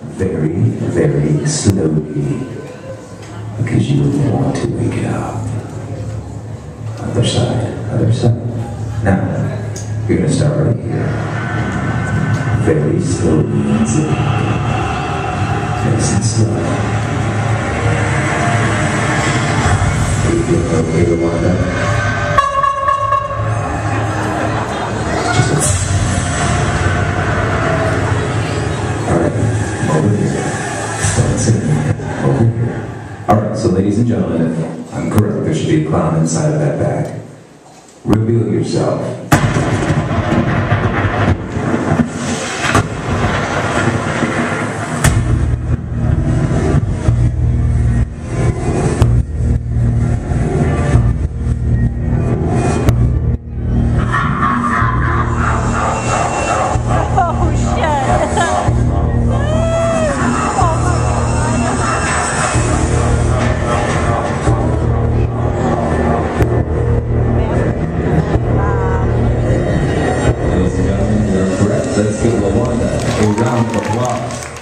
very, very slowly because you want to wake up. Other side, other side. Now, you're gonna start right here. Very slowly. It. Nice and slow. You feel okay to wind up? Alright, so ladies and gentlemen, I'm correct. There should be a clown inside of that bag. Reveal yourself. Let's give LaWanda a round of applause.